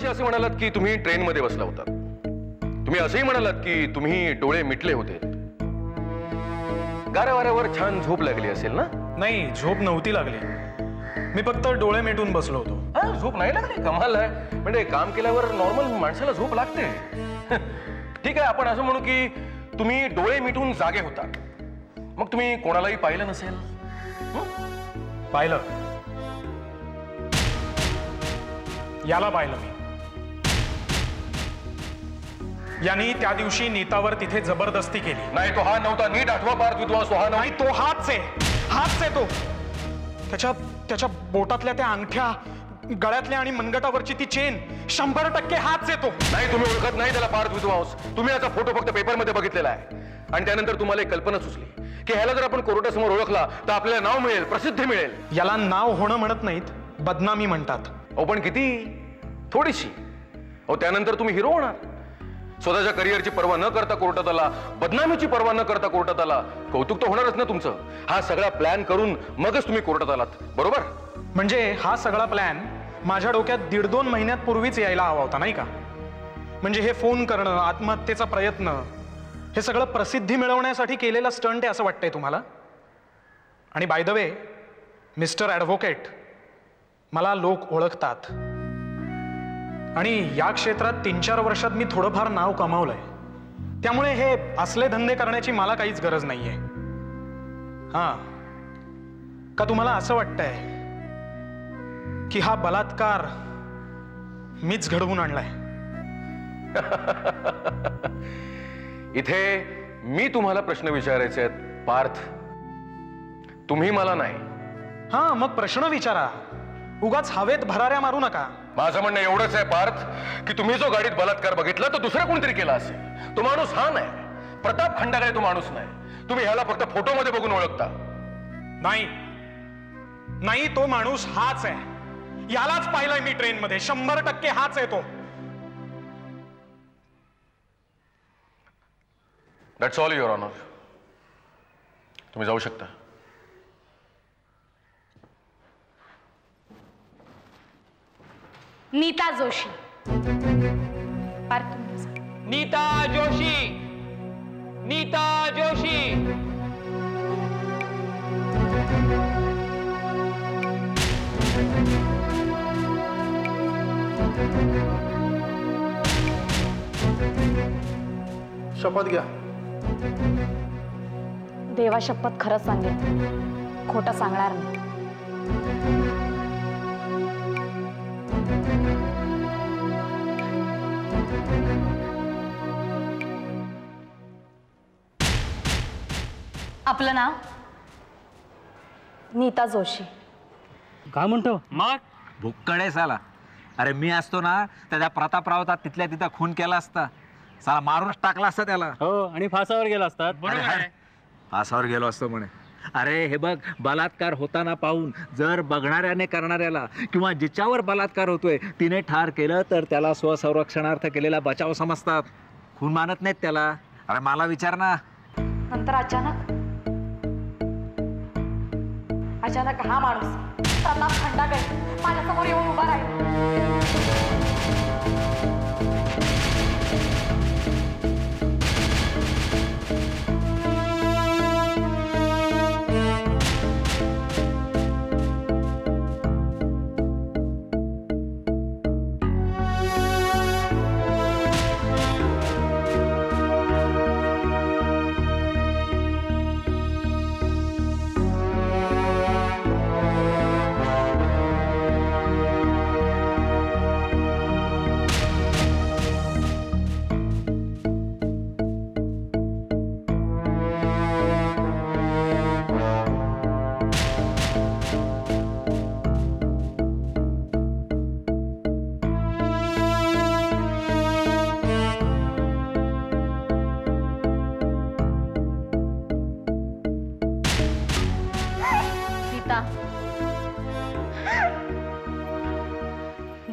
मगाशी असे म्हणालात की तुम्ही ट्रेनमध्ये बसला होता. तुम्ही असंही म्हणालात की तुम्ही डोळे मिटले होते. गाऱ्या वाऱ्यावर छान झोप लागली असेल ना? नाही झोप नव्हती लागली. मी फक्त डोळे मिटून बसलो होतो. हा झोप नाही लागली? कमाल आहे. म्हणजे काम केल्यावर नॉर्मल माणसाला झोप लागते. ठीक आहे आपण असं म्हणू की तुम्ही डोळे मिटून जागे होता. मग तुम्ही कोणालाही पाहिलं नसेल? पाहिलं. याला पाहिलं मी. यांनी त्या दिवशी नीतावर तिथे जबरदस्ती केली. नाही तो हा नव्हता नीट आठवा पार विद्वांस हा नाही तो हाच आहे. हाच आहे तो. त्याच्या त्याच्या बोटातल्या त्या अंगठ्या गळ्यातल्या आणि मनगटावरची ती चेन शंभर टक्के हाच आहे तो. नाही तुम्ही ओळखत नाही त्याला पार्थ विद्वांस तुम्ही याचा फोटो फक्त पेपरमध्ये बघितलेला आहे. आणि त्यानंतर तुम्हाला एक कल्पना सुचली की ह्याला जर आपण कोर्टासमोर ओळखला तर आपल्याला नाव मिळेल प्रसिद्धी मिळेल. याला नाव होणं म्हणत नाहीत बदनामी म्हणतात. अहो पण किती? थोडीशी. अहो त्यानंतर तुम्ही हिरो होणार. स्वतःच्या करिअरची पर्वा न करता कोर्टात आला बदनामीची पर्वा न करता कोर्टात आला कौतुक तर होणारच ना तुमचं. हा सगळा प्लॅन करून मगच तुम्ही कोर्टात आलात. बरोबर? म्हणजे हा सगळा प्लॅन माझ्या डोक्यात दीड दोन महिन्यात पूर्वीच यायला हवा होता नाही का? म्हणजे हे फोन करणं आत्महत्येचा प्रयत्न हे सगळं प्रसिद्धी मिळवण्यासाठी केलेलं स्टंट आहे असं वाटतंय तुम्हाला? आणि by the way mister advocate मला लोक ओळखतात. आणि या क्षेत्रात तीन चार वर्षात मी थोडंफार नाव कमावलंय. त्यामुळे हे असले धंदे करण्याची मला काहीच गरज नाहीये. हां. का तुम्हाला असं वाटतंय की हा बलात्कार मीच घडवून आणलाय? इथे मी तुम्हाला प्रश्न विचारायचे आहेत पार्थ. तुम्ही मला नाही. हा मग प्रश्न विचारा. उगाच हवेत भराऱ्या मारू नका. माझं म्हणणं एवढंच आहे पार्थ की तुम्ही जो गाडीत बलात्कार बघितला तो दुसरा कोणतरी केला असेल. तो माणूस हा नाही. प्रताप खंडागळे तो माणूस नाही. तुम्ही ह्याला फक्त फोटोमध्ये बघून ओळखता. नाही. नाही तो माणूस हाच आहे. यालाच पाहिलाय मी ट्रेनमध्ये. शंभर टक्के हाच आहे तो. दॅट्स ऑल युअर ऑनर तुम्ही जाऊ शकता. नीता जोशी. नीता जोशी. नीता जोशी. शपथ घ्या. देवा शपथ खरंच सांगेन. खोटं सांगणार नाही आपलं नाव? नीता जोशी. काय म्हणतो? मग? भुक्कडे साला. अरे मी असतो ना तर त्या प्रतापरावचा तिथल्या तिथं खून केला असता. साला मारूनच टाकला असता त्याला. हो आणि फासावर गेला असतात बरोबर आहे फासावर गेलो असतो म्हणे. अरे हे बघ बलात्कार होताना पाहून जर बघणाऱ्याने करणाऱ्याला किंवा जिच्यावर बलात्कार होतोय तिने ठार केलं तर त्याला स्वसंरक्षणार्थ केलेला बचाव समजतात. खून मानत नाहीत त्याला. अरे मला विचार ना. नंतर अचानक अचानक हा माणूस प्रताप खंडागळे माझ्यासमोर येऊन उभा राहील.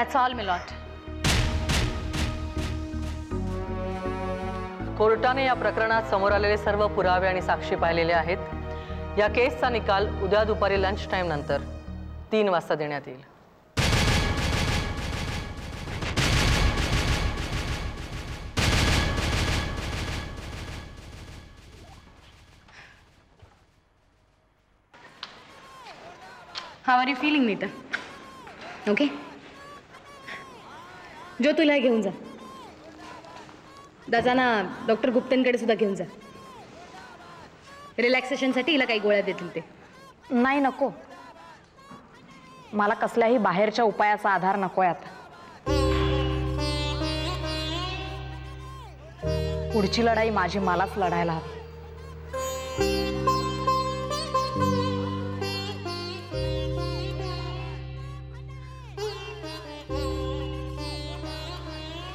That's all, Milord. कोर्टाने या प्रकरणात समोर आलेले सर्व पुरावे आणि साक्षी पाहिलेले आहेत या केसचा निकाल उद्या दुपारी लंच टाइम नंतर तीन वाजता देण्यात येईल How are you feeling, Nita? Okay? जो तुला घेऊन जा. दादाना डॉक्टर गुप्तेंकडे सुद्धा घेऊन जा. रिलॅक्सेशनसाठी हिला काही गोळ्या देतील ते. नाही नको. मला कसल्याही बाहेरच्या उपायाचा आधार नको आता. पुढची लढाई माझी मलाच लढायला हवी.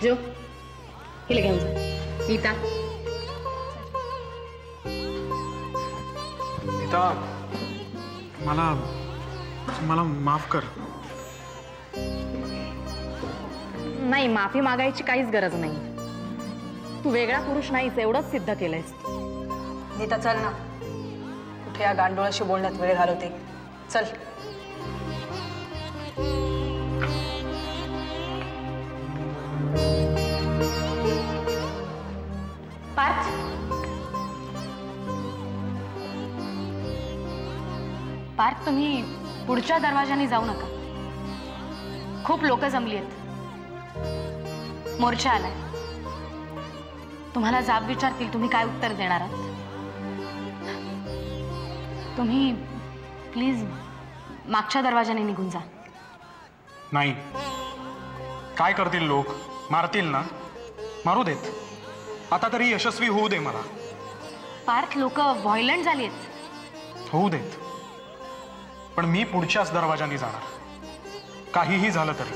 जो हिला घेऊन जा नीता नीता मला मला माफ कर. नाही माफी मागायची काहीच गरज नाही. तू वेगळा पुरुष नाहीस एवढंच सिद्ध केलंयस. नीता चल ना. कुठे या गांडोळाशी बोलण्यात वेळ घालवते. चल. तुम्ही पुढच्या दरवाजाने जाऊ नका. खूप लोक जमली आहेत. मोर्चा आलाय. तुम्हाला जाब विचारतील तुम्ही काय उत्तर देणार आहात? तुम्ही प्लीज मागच्या दरवाजाने निघून जा. नाही. काय करतील लोक? मारतील ना? मारू देत. आता तरी यशस्वी होऊ दे मला. पार्थ लोक व्हायलंट झाली आहेत. होऊ देत. पण मी पुढच्याच दरवाजाने जाणार. काहीही झालं तरी.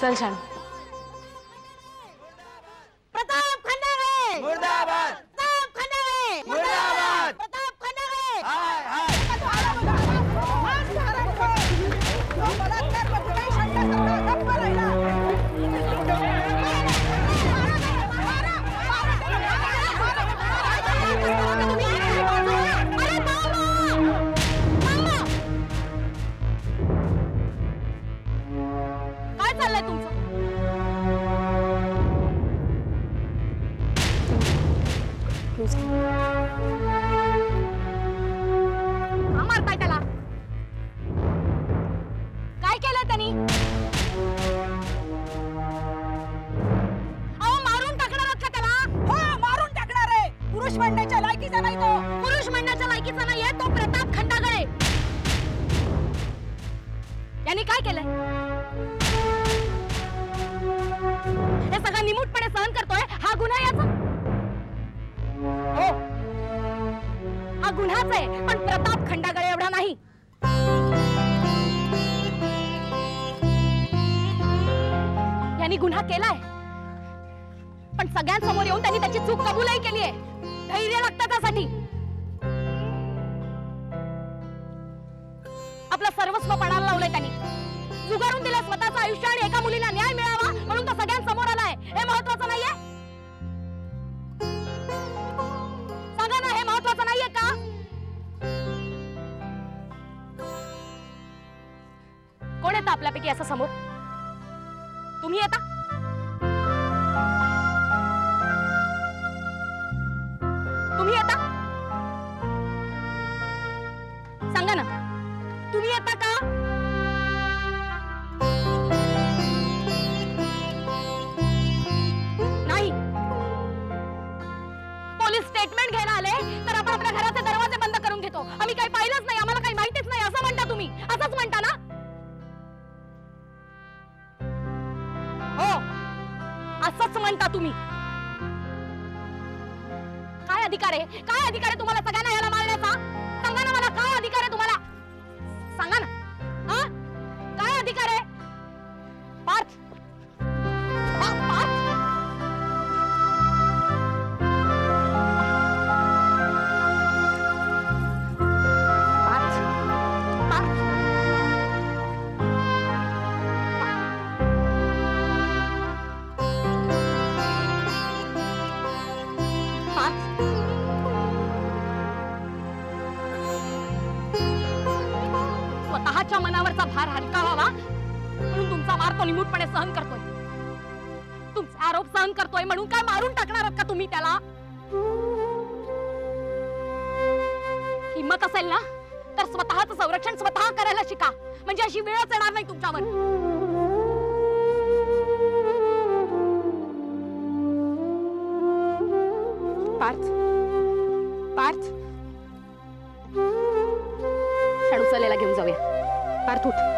चल छान का मारताय त्याला सगळ्यांसमोर येऊन त्यांनी त्याची चूक कबूलही केली आहे. धैर्य लागतं त्यासाठी. आपलं सर्वस्व पणाला लावलंय त्यांनी. जुगारून दिलं स्वतःचं आयुष्य आणि एका मुलीला न्याय मिळावा म्हणून तो सगळ्यांसमोर आलाय. हे महत्वाचं नाहीये. सांगा ना हे महत्वाचं नाहीये का? कोण येतं आपल्यापैकी असं समोर? तुम्ही येता? सहन करतोय. तुमचे आरोप सहन करतोय म्हणून काय मारून टाकणार का तुम्ही त्याला? हिंमत असेल ना तर स्वतःच संरक्षण स्वतः करायला शिका. म्हणजे अशी वेळच येणार नाही तुमच्यावर. पार्थ पार्थ. शाडू चलेला घेऊन जाऊया. पार्थ उठ.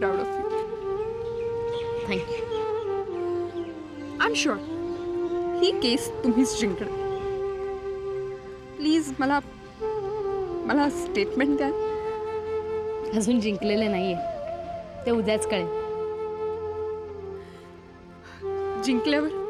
Proud of you. Thank you I am sure he case तुम्हीच जिंकणार. प्लीज मला मला स्टेटमेंट द्या. अजून जिंकलेले नाहीये. ते उद्याच कळेल. जिंकल्यावर?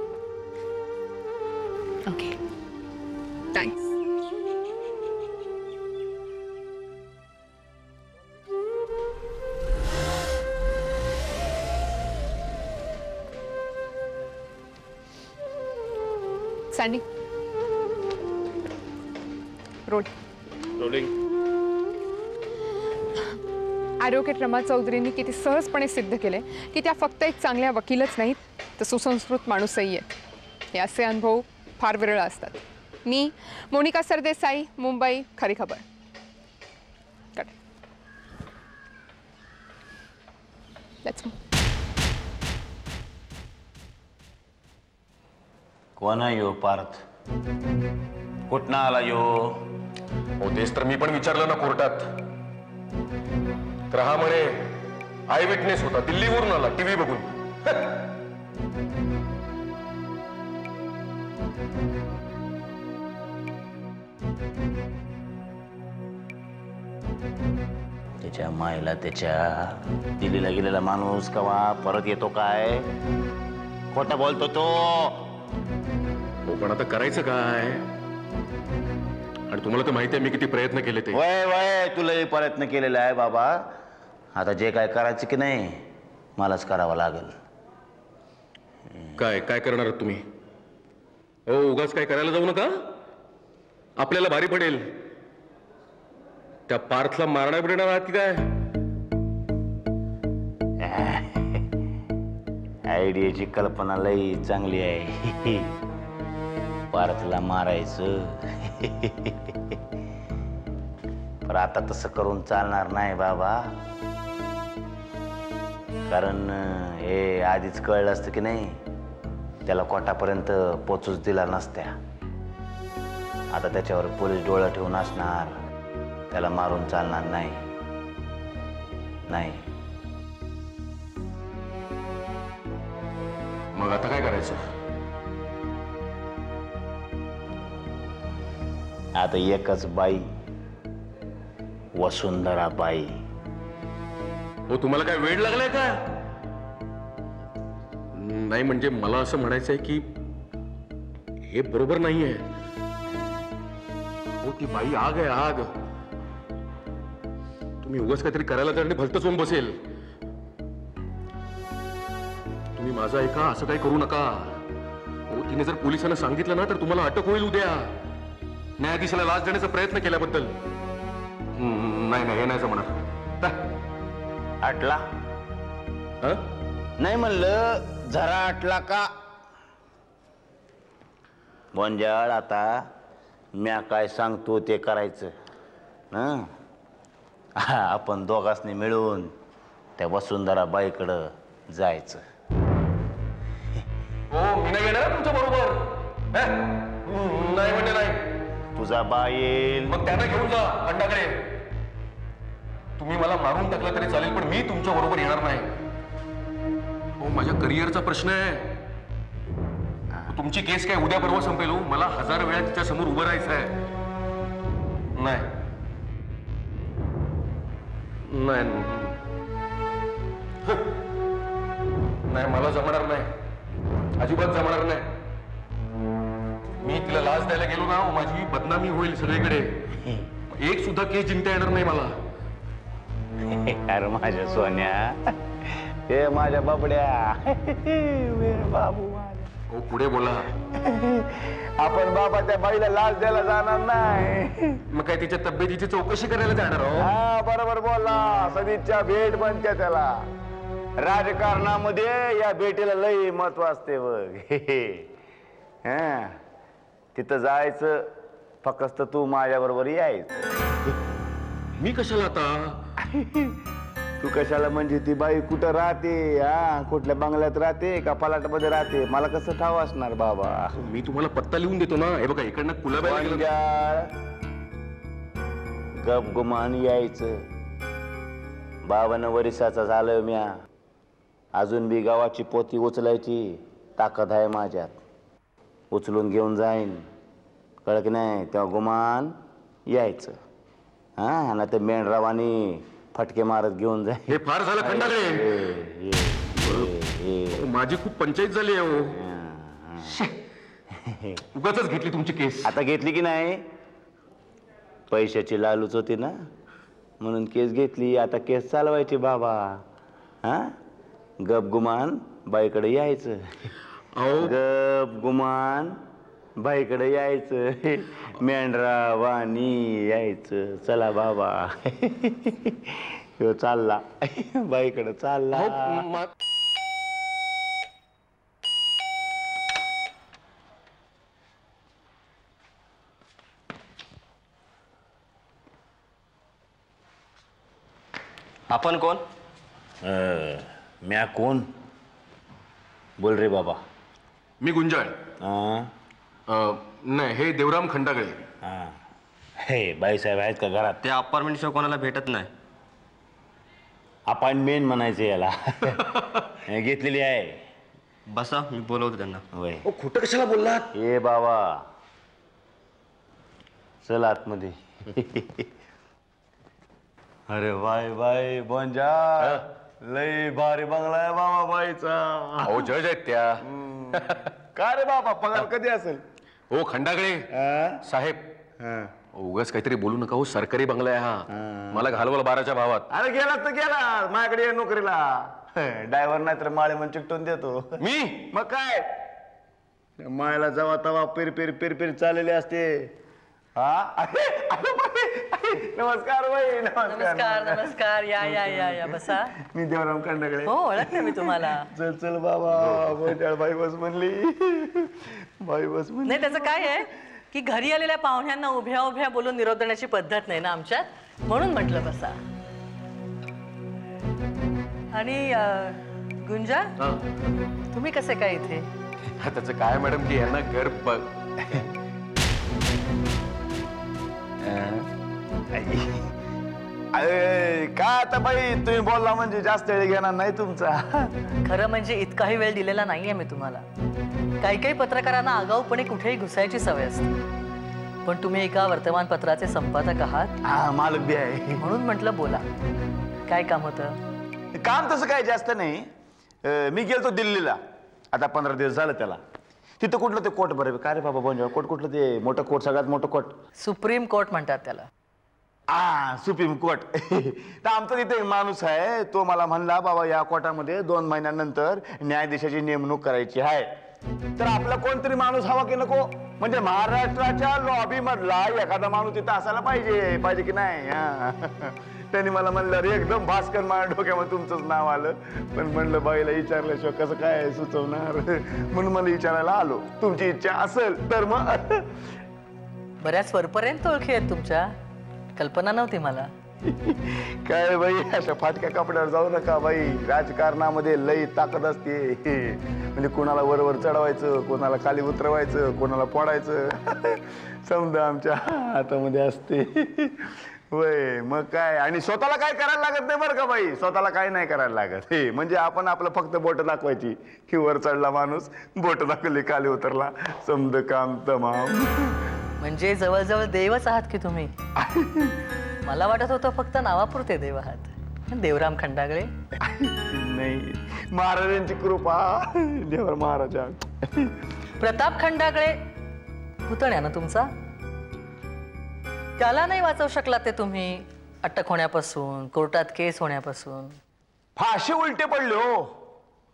ॲडव्होकेट रमा चौधरींनी किती सहजपणे सिद्ध केले की त्या फक्त एक चांगल्या वकीलच नाहीत तर सुसंस्कृत माणूसही आहेत. हे असे अनुभव फार विरळ असतात. मी मोनिका सरदेसाई मुंबई खरी खबर. कट. लेट्स कोण यो पार्थ? कुठनं आला यो? हो तेच तर मी पण विचारलं ना कोर्टात. तर हा म्हणे आय विटनेस होता. दिल्लीवरून आला टीव्ही बघून. त्याच्या मायला त्याच्या दिल्लीला गेलेला माणूस कवा परत येतो काय? खोटं बोलतो तो. हो पण आता करायचं काय? आणि तुम्हाला तर माहिती आहे मी किती प्रयत्न केले ते. वय वय तुलाही प्रयत्न केलेला आहे बाबा. आता जे काय करायचं की नाही मलाच करावं लागेल. काय काय करणार आहात तुम्ही? हो उगाच काय करायला जाऊ नका. आपल्याला भारी पडेल. त्या पार्थला मारण्या बिडणार आहात की काय? आयडियाची कल्पना लई चांगली आहे. भारतला मारायचं. पण आता तसं करून चालणार नाही बाबा. कारण हे आधीच कळलं असतं की नाही त्याला कोटापर्यंत पोचूच दिला नसत्या. आता त्याच्यावर पोलीस डोळा ठेवून असणार. त्याला मारून चालणार नाही. नाही. मग आता काय करायचं? आता एकच बाई वसुंधरा बाई हो तुम्हाला काय वेळ लागलाय का? नाही म्हणजे मला असं म्हणायचं आहे की हे बरोबर नाहीये. हो ती बाई आग आहे आग. तुम्ही उगाच काहीतरी करायला तर भलतच होऊन बसेल. तुम्ही माझा ऐका असं काही करू नका. हो तिने जर पोलिसांना सांगितलं ना तर तुम्हाला अटक होईल उद्या. न्यायाधीशाला लाच देण्याचा प्रयत्न केल्याबद्दल नाही नाही हे नाही जमणार. आटला? हं? नाही म्हणलं जरा आटला का? गोंजाळ आता म्या काय सांगतो ते करायचं. हं? हा, आपण दोघांनी मिळून त्या वसुंधरा बाईकडं जायचं. हो मी नाही येणार तुमच्या बरोबर. नाही म्हणजे नाही. तुझा येईल मग त्यांना घेऊन जा खंडाकडे. तुम्ही मला मारून टाकला तरी चालेल पण मी तुमच्या बरोबर येणार नाही. हो माझ्या करिअरचा प्रश्न आहे. हो, तुमची केस काय उद्या परवा संपेल हो? मला हजार वेळा तिच्या समोर उभं राहायचं आहे. नाही. नाही नाही मला जमणार नाही. अजिबात जमणार नाही. मी तिला लाच द्यायला गेलो ना माझी बदनामी होईल सगळीकडे. एक सुद्धा केस जिंकता येणार नाही मला. अरे माझ्या सोन्या. हे माझ्या बाबड्या. बाबू हो पुढे बोला. आपण बाबा त्या बाईला लाच द्यायला जाणार नाही. मग काय तिच्या तब्येतीची चौकशी करायला जाणार हा बरोबर बोलला सदिच्छा भेट म्हणते त्याला. राजकारणामध्ये या भेटीला लई महत्त्व असते बघ. हा. तिथं जायचं. फक्त तू माझ्या बरोबर यायचं. मी कशाला आता? तू कशाला म्हणजे ती बाई कुठं राहते? हा कुठल्या बंगल्यात राहते का पलाटमध्ये राहते? मला कसं ठाव असणार बाबा? मी तुम्हाला पत्ता लिहून देतो ना. हे बघा इकडनं कुलाबाई गेलं. वंजाळ. गप गुमान यायचं. बावन्न वरिसाचा झालोय म्या. अजून बी गावाची पोती उचलायची. ताकद आहे माझ्यात. उचलून घेऊन जाईन. कळ की नाही? तेव्हा गुमान यायचं. हा ना ते मेंढरावानी फटके मारत घेऊन जाईन. हे फार झालं ये. माझी खूप पंचायत झाली आहे हो उगाच घेतली तुमची केस. आता घेतली की नाही? पैशाची लालूच होती ना? म्हणून केस घेतली. आता केस चालवायची बाबा. हा? गप गुमान बाईकडे यायचं. गप गुमान बाईकडे यायचं मेंढरा वाणी यायचं. चला बाबा. ह्यो चालला. बाईकडे चालला. मा- आपण कोण? अं, म्या कोण? बोल रे बाबा. मी गुंजाळ. हा. अं, नाही हे देवराम खंडागळे. हा. हे बाईसाहेब आहेत का घरात? त्या अपार्टमेंट शिवाय कोणाला भेटत नाही. अपॉइंटमेंट म्हणायचं याला. हे घेतलेली आहे. बसा मी बोलवतो त्यांना. अहो, खोटं कशाला बोललात? ये बाबा. चल आतमध्ये. अरे बाय बाय बोंजा. लय भारी बंगला आहे बाबा बाईचा. अहो जज आहेत त्या. का रे बाबा? पगार कधी असेल? हो खंडागळे. हा? साहेब. उगाच काहीतरी बोलू नका हो सरकारी बंगला आहे हा. मला घालवला बाराच्या भावात. अरे गेला तर गेला. माझ्याकडे ये नोकरीला. ड्रायव्हर नाही तर माळे म्हणून चिकटून देतो. मी? मग काय? मायला जेव्हा तवा पिर पिर पिर पिर चाललेली असते. हा? अरे, अरे, नमस्कार बाई नमस्कार. नमस्कार या या या या बसा. मी देवराम खंडाकडे हो ओळखते मी तुम्हाला. चल चल बाबा. बाई बस म्हणली. बाई बस म्हणली. नाही त्याचं काय आहे की घरी आलेल्या पाहुण्यांना उभ्या उभ्या बोलून निरोप देण्याची पद्धत नाही ना आमच्यात? म्हणून म्हटलं बसा. आणि गुंजा? हा. तुम्ही कसे काय इथे? हा, त्याचं काय मॅडम की यांना घर ब- अरे काय आता बाई तुम्ही बोलला म्हणजे जास्त वेळ घेणार नाही तुमचा? खरं म्हणजे इतकाही वेळ दिलेला नाहीये मी तुम्हाला. काही काही पत्रकारांना आगाऊपणे कुठेही घुसायची सवय असते. पण तुम्ही एका वर्तमानपत्राचे संपादक आहात. हा मालक बी आहे. म्हणून म्हटलं बोला. काय काम होतं? काम तसं काही जास्त नाही. अं, मी गेलतो दिल्लीला. आता पंधरा दिवस झालं त्याला. तिथं कुठलं ते कोट बरं का रे बाबा बोंजा कोट? कुठलं ते मोठं कोट सगळ्यात मोठं कोट? सुप्रीम कोर्ट म्हणतात त्याला. आ सुप्रीम कोर्ट. तर आमचा तिथे एक माणूस आहे तो मला म्हणला बाबा या कोर्टामध्ये दोन महिन्यानंतर न्यायाधीशाची नेमणूक करायची आहे. तर आपला कोणतरी माणूस हवा की नको? म्हणजे महाराष्ट्राच्या लॉबी मधला एखादा माणूस तिथं असायला पाहिजे पाहिजे की नाही? त्यांनी मला म्हणलं अरे एकदम भास्कर माझ्या डोक्यामध्ये तुमचंच नाव आलं. पण म्हणलं बाईला विचारल्याशिवाय कसं काय सुचवणार? म्हणून मला विचारायला आलो. तुमची इच्छा असेल तर मग. बऱ्याच वरपर्यंत ओळखी आहेत तुमच्या. कल्पना नव्हती मला. काय बाई अशा फाटक्या कपड्यावर जाऊ नका बाई. राजकारणामध्ये लई ताकद असते. म्हणजे कोणाला वरवर चढवायचं कोणाला खाली उतरवायचं कोणाला फोडायचं. समजा आमच्या हातामध्ये असते. वय मग काय? आणि स्वतःला काय करायला लागत नाही बरं का बाई? स्वतःला काय नाही करायला लागत. हे म्हणजे आपण आपलं फक्त बोट दाखवायची. की वर चढला माणूस बोट दाखवली खाली उतरला. समज काम तमाम. म्हणजे जवळजवळ देवच आहात की तुम्ही? मला वाटत होतं फक्त नावापुरते देव आहात. देवराम खंडागळे? नाही महाराजांची कृपा. देवर महाराजा. प्रताप खंडागळे? पुतण्या ना तुमचा? त्याला नाही वाचवू शकला ते तुम्ही? अटक होण्यापासून कोर्टात केस होण्यापासून. फाशे उलटे पडले हो.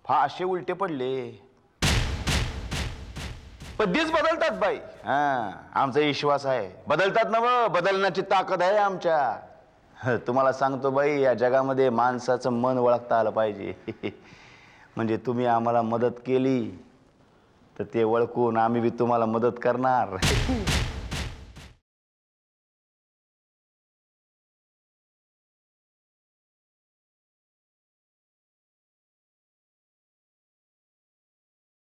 फाशे उलटे पडले. पद्धतीच बदलतात बाई. हा आमचा विश्वास आहे. बदलतात ना व बदलण्याची ताकद आहे आमच्या. तुम्हाला सांगतो बाई या जगामध्ये माणसाचं मन ओळखता आलं पाहिजे. म्हणजे तुम्ही आम्हाला मदत केली तर ते ओळखून आम्ही बी तुम्हाला मदत करणार.